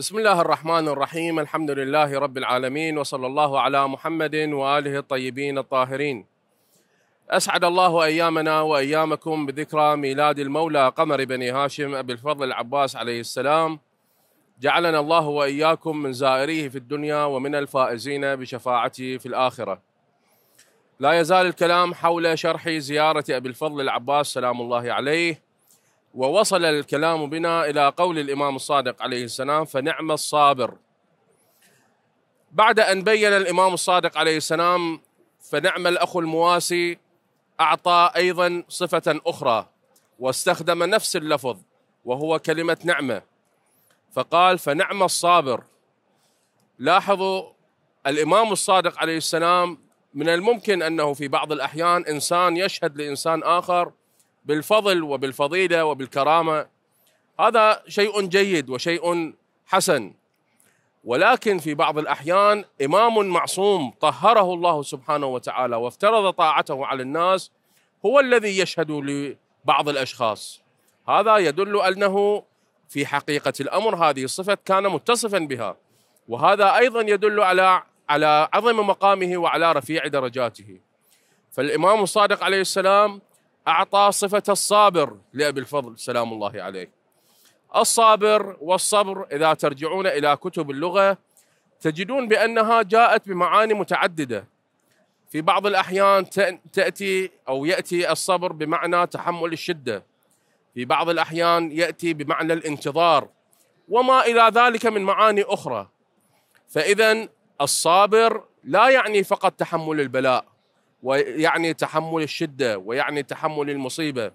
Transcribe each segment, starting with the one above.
بسم الله الرحمن الرحيم الحمد لله رب العالمين وصلى الله على محمد واله الطيبين الطاهرين. أسعد الله أيامنا وأيامكم بذكرى ميلاد المولى قمر بني هاشم أبي الفضل العباس عليه السلام. جعلنا الله وإياكم من زائريه في الدنيا ومن الفائزين بشفاعته في الآخرة. لا يزال الكلام حول شرح زيارة أبي الفضل العباس سلام الله عليه ووصل الكلام بنا إلى قول الإمام الصادق عليه السلام فنعم الصابر. بعد أن بين الإمام الصادق عليه السلام فنعم الأخ المواسي أعطى أيضا صفة أخرى واستخدم نفس اللفظ وهو كلمة نعمة. فقال فنعم الصابر. لاحظوا الإمام الصادق عليه السلام من الممكن أنه في بعض الأحيان إنسان يشهد لإنسان آخر بالفضل وبالفضيلة وبالكرامة هذا شيء جيد وشيء حسن. ولكن في بعض الأحيان إمام معصوم طهره الله سبحانه وتعالى وافترض طاعته على الناس هو الذي يشهد لبعض الأشخاص. هذا يدل أنه في حقيقة الأمر هذه الصفة كان متصفا بها. وهذا أيضا يدل على على عظم مقامه وعلى رفيع درجاته. فالإمام الصادق عليه السلام أعطى صفة الصابر لأبي الفضل سلام الله عليه. الصابر والصبر إذا ترجعون إلى كتب اللغة تجدون بأنها جاءت بمعاني متعددة. في بعض الأحيان تأتي أو يأتي الصبر بمعنى تحمل الشدة. في بعض الأحيان يأتي بمعنى الانتظار وما إلى ذلك من معاني أخرى. فإذا الصابر لا يعني فقط تحمل البلاء ويعني تحمل الشدة ويعني تحمل المصيبة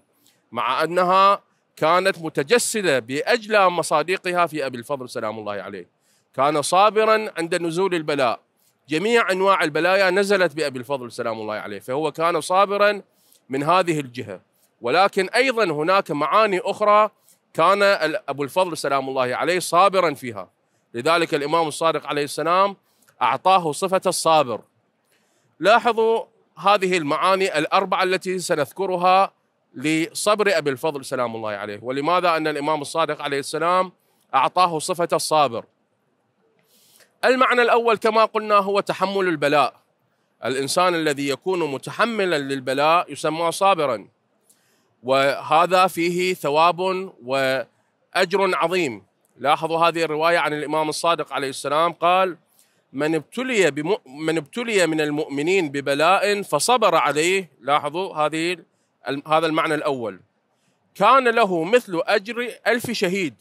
مع أنها كانت متجسدة باجلى مصادقها في أبي الفضل سلام الله عليه. كان صابرا عند نزول البلاء. جميع أنواع البلايا نزلت بأبي الفضل سلام الله عليه. فهو كان صابرا من هذه الجهة. ولكن أيضا هناك معاني أخرى كان أبو الفضل سلام الله عليه صابرا فيها. لذلك الإمام الصادق عليه السلام أعطاه صفة الصابر. لاحظوا هذه المعاني الأربعة التي سنذكرها لصبر أبي الفضل سلام الله عليه. ولماذا؟ أن الإمام الصادق عليه السلام أعطاه صفة الصابر. المعنى الأول كما قلنا هو تحمل البلاء. الإنسان الذي يكون متحملا للبلاء يسمى صابرا. وهذا فيه ثواب وأجر عظيم. لاحظوا هذه الرواية عن الإمام الصادق عليه السلام قال من ابتلي. من ابتلي من المؤمنين ببلاء فصبر عليه. لاحظوا هذه هذا المعنى الأول. كان له مثل أجر ألف شهيد.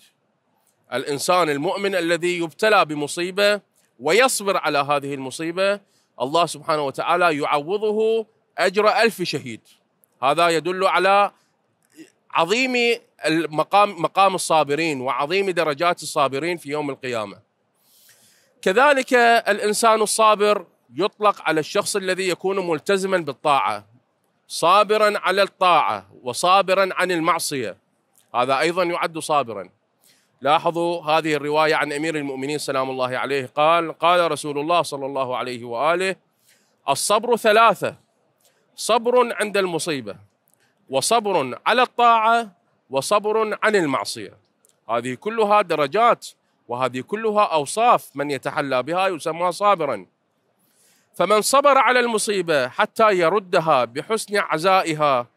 الإنسان المؤمن الذي يبتلى بمصيبة ويصبر على هذه المصيبة الله سبحانه وتعالى يعوضه أجر ألف شهيد. هذا يدل على عظيم المقام مقام الصابرين وعظيم درجات الصابرين في يوم القيامة. كذلك الإنسان الصابر يطلق على الشخص الذي يكون ملتزما بالطاعة صابرا على الطاعة وصابرا عن المعصية. هذا أيضا يعد صابرا. لاحظوا هذه الرواية عن أمير المؤمنين سلام الله عليه قال قال رسول الله صلى الله عليه وآله الصبر ثلاثة صبر عند المصيبة وصبر على الطاعة وصبر عن المعصية. هذه كلها درجات وهذه كلها أوصاف من يتحلى بها يسمى صابرا. فمن صبر على المصيبة حتى يردها بحسن عزائها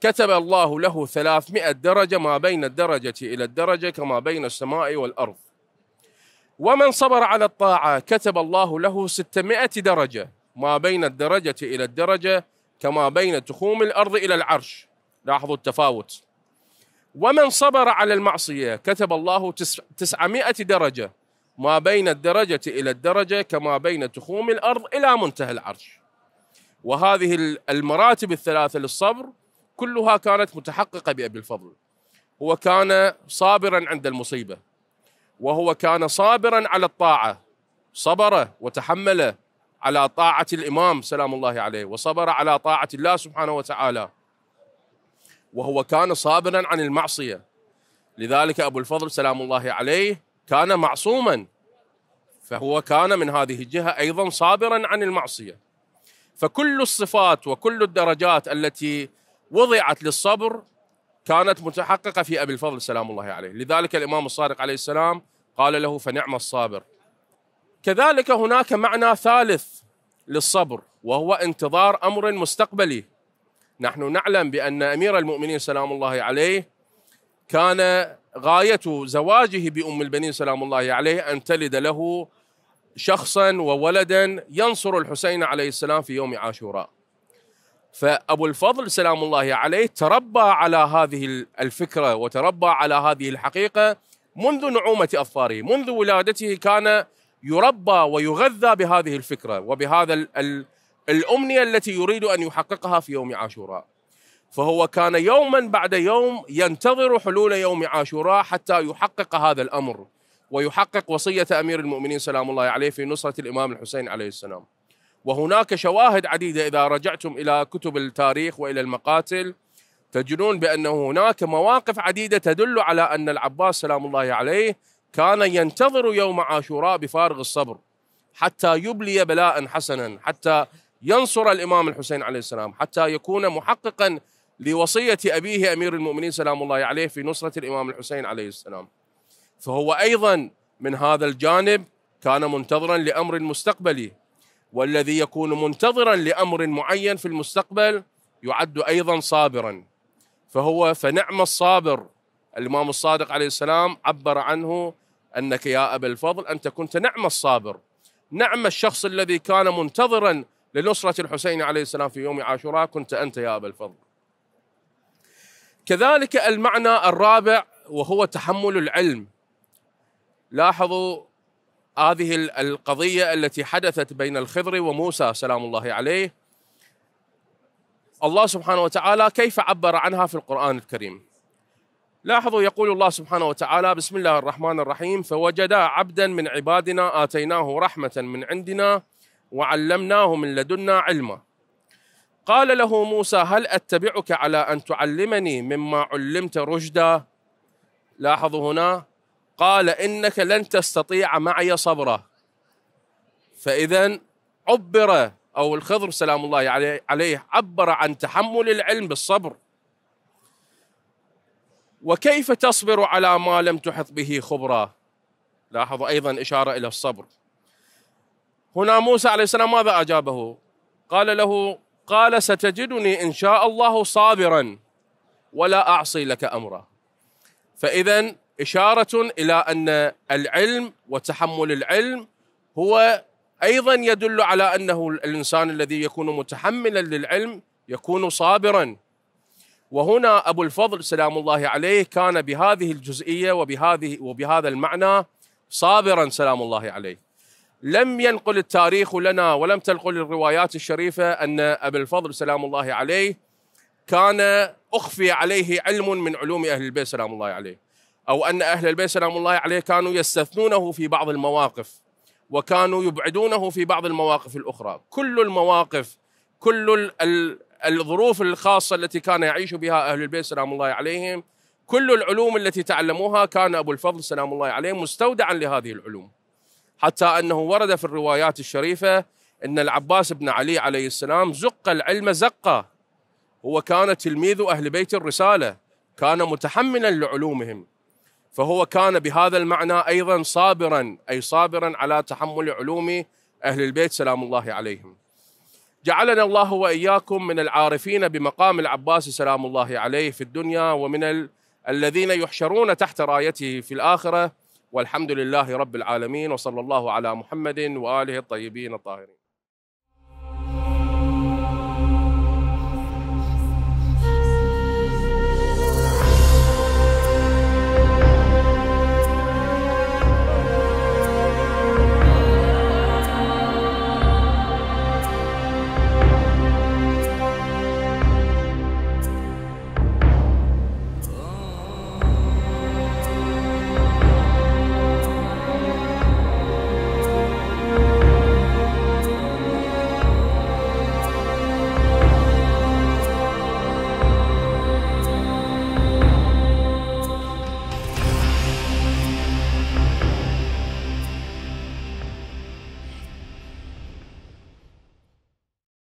كتب الله له ثلاثمائة درجة ما بين الدرجة إلى الدرجة كما بين السماء والأرض. ومن صبر على الطاعة كتب الله له ستمائة درجة ما بين الدرجة إلى الدرجة كما بين تخوم الأرض إلى العرش. لاحظوا التفاوت. ومن صبر على المعصية كتب الله تسعمائة درجة ما بين الدرجة إلى الدرجة كما بين تخوم الأرض إلى منتهى العرش. وهذه المراتب الثلاثة للصبر كلها كانت متحققة بأبي الفضل. هو كان صابرا عند المصيبة وهو كان صابرا على الطاعة صبر وتحمل على طاعة الإمام سلام الله عليه وصبر على طاعة الله سبحانه وتعالى. وهو كان صابرا عن المعصية. لذلك أبو الفضل سلام الله عليه كان معصوما. فهو كان من هذه الجهة أيضا صابرا عن المعصية. فكل الصفات وكل الدرجات التي وضعت للصبر كانت متحققة في أبي الفضل سلام الله عليه. لذلك الإمام الصادق عليه السلام قال له فنعم الصابر. كذلك هناك معنى ثالث للصبر وهو انتظار أمر مستقبلي. نحن نعلم بأن أمير المؤمنين سلام الله عليه كان غاية زواجه بأم البنين سلام الله عليه أن تلد له شخصا وولدا ينصر الحسين عليه السلام في يوم عاشوراء. فأبو الفضل سلام الله عليه تربى على هذه الفكرة وتربى على هذه الحقيقة منذ نعومة أظفاره منذ ولادته كان يربى ويغذى بهذه الفكرة وبهذا الأمنية التي يريد أن يحققها في يوم عاشوراء فهو كان يوما بعد يوم ينتظر حلول يوم عاشوراء حتى يحقق هذا الأمر ويحقق وصية أمير المؤمنين سلام الله عليه في نصرة الإمام الحسين عليه السلام. وهناك شواهد عديدة إذا رجعتم إلى كتب التاريخ وإلى المقاتل تجدون بان هناك مواقف عديدة تدل على أن العباس سلام الله عليه كان ينتظر يوم عاشوراء بفارغ الصبر حتى يبلي بلاء حسنا حتى ينصر الإمام الحسين عليه السلام حتى يكون محققا لوصية أبيه أمير المؤمنين سلام الله عليه في نصرة الإمام الحسين عليه السلام. فهو أيضا من هذا الجانب كان منتظرا لأمر مستقبلي والذي يكون منتظرا لأمر معين في المستقبل يعد أيضا صابرا فهو فنعم الصابر الإمام الصادق عليه السلام عبر عنه أنك يا أبا الفضل أنت كنت نعم الصابر نعم الشخص الذي كان منتظرا لنصرة الحسين عليه السلام في يوم عاشوراء كنت أنت يا أبا الفضل. كذلك المعنى الرابع وهو تحمل العلم. لاحظوا هذه القضية التي حدثت بين الخضر وموسى سلام الله عليه. الله سبحانه وتعالى كيف عبر عنها في القرآن الكريم؟ لاحظوا يقول الله سبحانه وتعالى بسم الله الرحمن الرحيم فوجدا عبدا من عبادنا آتيناه رحمة من عندنا وعلمناه من لدنا علما. قال له موسى هل أتبعك على أن تعلمني مما علمت رشدا؟ لاحظوا هنا. قال إنك لن تستطيع معي صبرا. فاذا عبر أو الخضر سلام الله عليه عبر عن تحمل العلم بالصبر. وكيف تصبر على ما لم تحط به خبرا؟ لاحظوا أيضا إشارة إلى الصبر. هنا موسى عليه السلام ماذا أجابه؟ قال له قال ستجدني إن شاء الله صابرا ولا أعصي لك أمرا. فاذا إشارة إلى أن العلم وتحمل العلم هو أيضا يدل على أنه الإنسان الذي يكون متحملا للعلم يكون صابرا. وهنا أبو الفضل سلام الله عليه كان بهذه الجزئية وبهذه وبهذا المعنى صابرا سلام الله عليه. لم ينقل التاريخ لنا ولم تنقل الروايات الشريفة أن ابا الفضل سلام الله عليه كان أخفي عليه علم من علوم أهل البيت سلام الله عليه. أو أن أهل البيت سلام الله عليه كانوا يستثنونه في بعض المواقف وكانوا يبعدونه في بعض المواقف الأخرى. كل المواقف كل الظروف الخاصة التي كان يعيش بها أهل البيت سلام الله عليهم كل العلوم التي تعلموها كان أبو الفضل سلام الله عليه مستودعا لهذه العلوم. حتى أنه ورد في الروايات الشريفة إن العباس بن علي عليه السلام زق العلم زقه هو كان تلميذ أهل بيت الرسالة كان متحملا لعلومهم. فهو كان بهذا المعنى أيضا صابرا أي صابرا على تحمل علوم أهل البيت سلام الله عليهم. جعلنا الله وإياكم من العارفين بمقام العباس سلام الله عليه في الدنيا ومن ال... الذين يحشرون تحت رايته في الآخرة. والحمد لله رب العالمين وصلى الله على محمد وآله الطيبين الطاهرين.